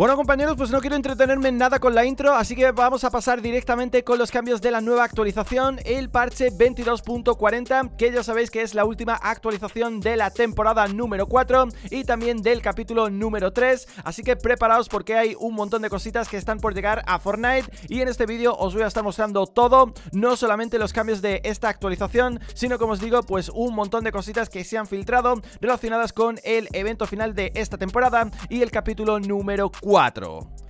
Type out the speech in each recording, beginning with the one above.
Bueno compañeros, pues no quiero entretenerme en nada con la intro, así que vamos a pasar directamente con los cambios de la nueva actualización, el parche 22.40, que ya sabéis que es la última actualización de la temporada número 4 y también del capítulo número 3, así que preparaos porque hay un montón de cositas que están por llegar a Fortnite y en este vídeo os voy a estar mostrando todo, no solamente los cambios de esta actualización, sino como os digo, pues un montón de cositas que se han filtrado relacionadas con el evento final de esta temporada y el capítulo número 4.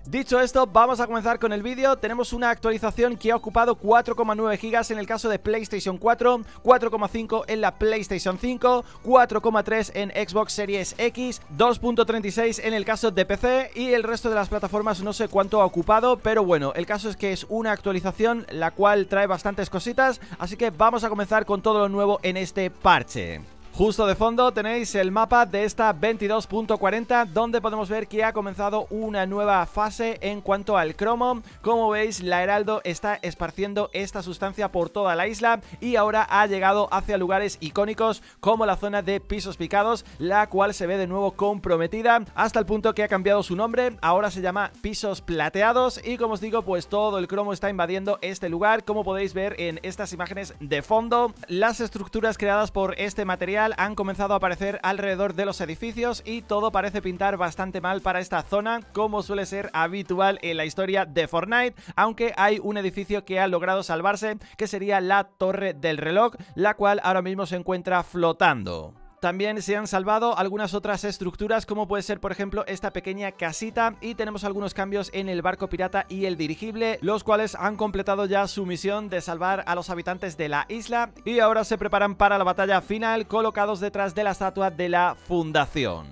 Dicho esto, vamos a comenzar con el vídeo. Tenemos una actualización que ha ocupado 4,9 GB en el caso de PlayStation 4, 4,5 en la PlayStation 5, 4,3 en Xbox Series X, 2.36 en el caso de PC y el resto de las plataformas no sé cuánto ha ocupado, pero bueno, el caso es que es una actualización la cual trae bastantes cositas, así que vamos a comenzar con todo lo nuevo en este parche. Justo de fondo tenéis el mapa de esta 22.40 donde podemos ver que ha comenzado una nueva fase en cuanto al cromo. Como veis la Heraldo está esparciendo esta sustancia por toda la isla y ahora ha llegado hacia lugares icónicos como la zona de pisos picados la cual se ve de nuevo comprometida hasta el punto que ha cambiado su nombre. Ahora se llama pisos plateados y como os digo pues todo el cromo está invadiendo este lugar como podéis ver en estas imágenes de fondo. Las estructuras creadas por este material han comenzado a aparecer alrededor de los edificios y todo parece pintar bastante mal para esta zona, como suele ser habitual en la historia de Fortnite, aunque hay un edificio que ha logrado salvarse, que sería la Torre del Reloj, la cual ahora mismo se encuentra flotando. También se han salvado algunas otras estructuras como puede ser por ejemplo esta pequeña casita y tenemos algunos cambios en el barco pirata y el dirigible, los cuales han completado ya su misión de salvar a los habitantes de la isla y ahora se preparan para la batalla final colocados detrás de la estatua de la fundación.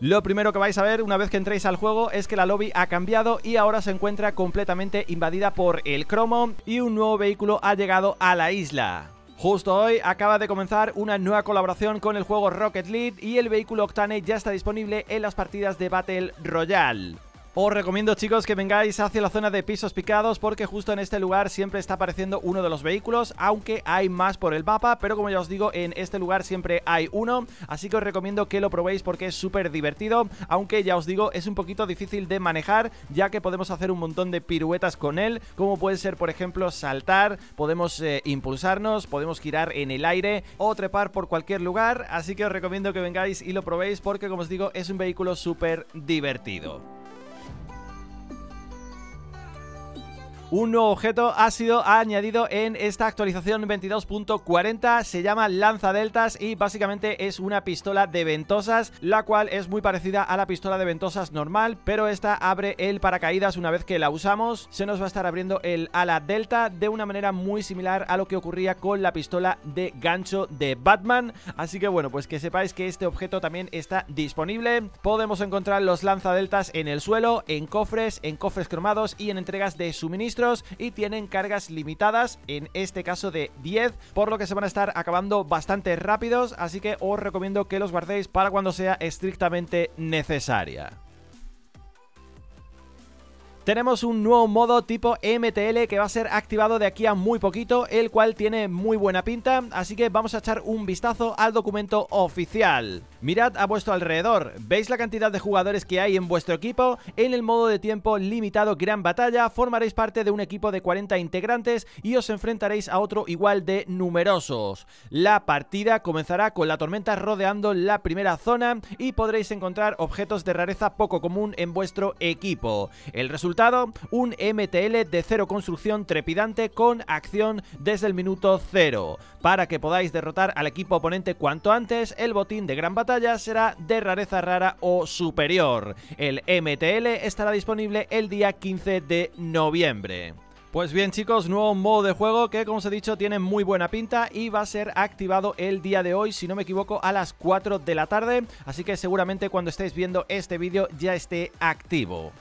Lo primero que vais a ver una vez que entréis al juego es que la lobby ha cambiado y ahora se encuentra completamente invadida por el cromo y un nuevo vehículo ha llegado a la isla. Justo hoy acaba de comenzar una nueva colaboración con el juego Rocket League y el vehículo Octane ya está disponible en las partidas de Battle Royale. Os recomiendo chicos que vengáis hacia la zona de pisos picados porque justo en este lugar siempre está apareciendo uno de los vehículos, aunque hay más por el mapa, pero como ya os digo, en este lugar siempre hay uno, así que os recomiendo que lo probéis porque es súper divertido, aunque ya os digo, es un poquito difícil de manejar, ya que podemos hacer un montón de piruetas con él, como puede ser por ejemplo saltar, podemos eh, impulsarnos, podemos girar en el aire o trepar por cualquier lugar, así que os recomiendo que vengáis y lo probéis porque como os digo, es un vehículo súper divertido. Un nuevo objeto ha sido añadido en esta actualización 22.40, se llama Lanza Deltas y básicamente es una pistola de ventosas, la cual es muy parecida a la pistola de ventosas normal, pero esta abre el paracaídas una vez que la usamos, se nos va a estar abriendo el ala delta de una manera muy similar a lo que ocurría con la pistola de gancho de Batman, así que bueno, pues que sepáis que este objeto también está disponible, podemos encontrar los lanzadeltas en el suelo, en cofres, en cofres cromados y en entregas de suministro y tienen cargas limitadas, en este caso de 10, por lo que se van a estar acabando bastante rápidos, así que os recomiendo que los guardéis para cuando sea estrictamente necesaria. Tenemos un nuevo modo tipo MTL que va a ser activado de aquí a muy poquito, el cual tiene muy buena pinta, así que vamos a echar un vistazo al documento oficial. Mirad a vuestro alrededor, ¿veis la cantidad de jugadores que hay en vuestro equipo? En el modo de tiempo limitado Gran Batalla formaréis parte de un equipo de 40 integrantes y os enfrentaréis a otro igual de numerosos. La partida comenzará con la tormenta rodeando la primera zona y podréis encontrar objetos de rareza poco común en vuestro equipo. El resultado, un MTL de cero construcción trepidante con acción desde el minuto cero. Para que podáis derrotar al equipo oponente cuanto antes, el botín de Gran Batalla será de rareza rara o superior. El MTL estará disponible el día 15 de noviembre. Pues bien chicos, nuevo modo de juego que como os he dicho tiene muy buena pinta y va a ser activado el día de hoy, si no me equivoco, a las 4 de la tarde, así que seguramente cuando estéis viendo este vídeo ya esté activo.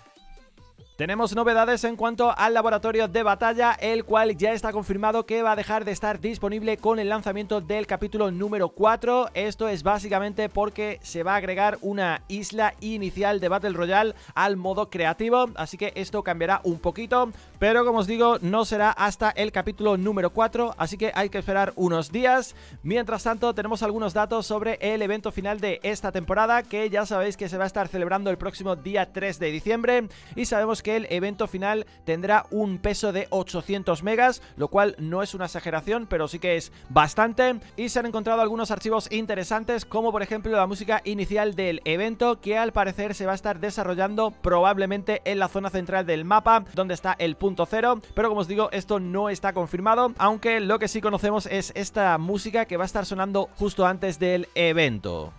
Tenemos novedades en cuanto al laboratorio de batalla, el cual ya está confirmado que va a dejar de estar disponible con el lanzamiento del capítulo número 4. Esto es básicamente porque se va a agregar una isla inicial de Battle Royale al modo creativo, así que esto cambiará un poquito, pero como os digo, no será hasta el capítulo número 4, así que hay que esperar unos días. Mientras tanto, tenemos algunos datos sobre el evento final de esta temporada, que ya sabéis que se va a estar celebrando el próximo día 3 de diciembre, y sabemos que el evento final tendrá un peso de 800 megas, lo cual no es una exageración, pero sí que es bastante. Y se han encontrado algunos archivos interesantes, como por ejemplo la música inicial del evento, que al parecer se va a estar desarrollando probablemente en la zona central del mapa, donde está el punto cero. Pero como os digo, esto no está confirmado, aunque lo que sí conocemos es esta música que va a estar sonando justo antes del evento.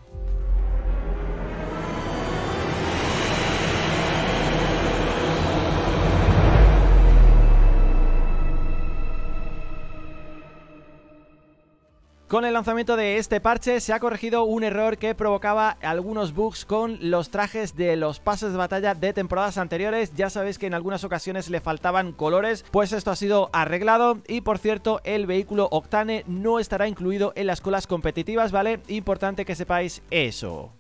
Con el lanzamiento de este parche se ha corregido un error que provocaba algunos bugs con los trajes de los pases de batalla de temporadas anteriores. Ya sabéis que en algunas ocasiones le faltaban colores, pues esto ha sido arreglado y por cierto el vehículo Octane no estará incluido en las colas competitivas, ¿vale? Importante que sepáis eso.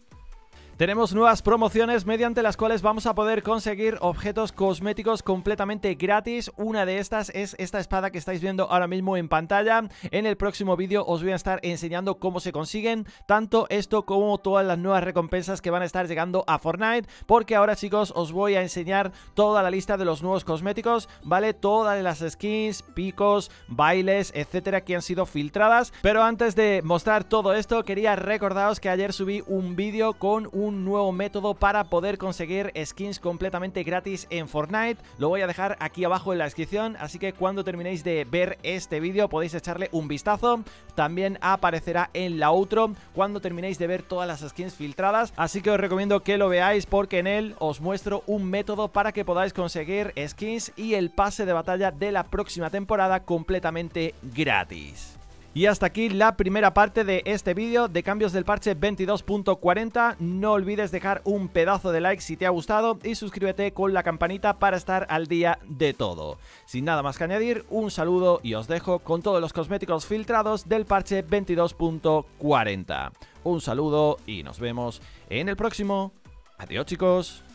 Tenemos nuevas promociones mediante las cuales vamos a poder conseguir objetos cosméticos completamente gratis. Una de estas es esta espada que estáis viendo ahora mismo en pantalla. En el próximo vídeo os voy a estar enseñando cómo se consiguen tanto esto como todas las nuevas recompensas que van a estar llegando a Fortnite. Porque ahora chicos os voy a enseñar toda la lista de los nuevos cosméticos, ¿vale? Todas las skins, picos, bailes, etcétera que han sido filtradas. Pero antes de mostrar todo esto quería recordaros que ayer subí un vídeo con un nuevo método para poder conseguir skins completamente gratis en Fortnite. Lo voy a dejar aquí abajo en la descripción, así que cuando terminéis de ver este vídeo podéis echarle un vistazo. También aparecerá en la outro cuando terminéis de ver todas las skins filtradas, así que os recomiendo que lo veáis porque en él os muestro un método para que podáis conseguir skins y el pase de batalla de la próxima temporada completamente gratis. Y hasta aquí la primera parte de este vídeo de cambios del parche 22.40. No olvides dejar un pedazo de like si te ha gustado y suscríbete con la campanita para estar al día de todo. Sin nada más que añadir, un saludo y os dejo con todos los cosméticos filtrados del parche 22.40. Un saludo y nos vemos en el próximo. Adiós chicos.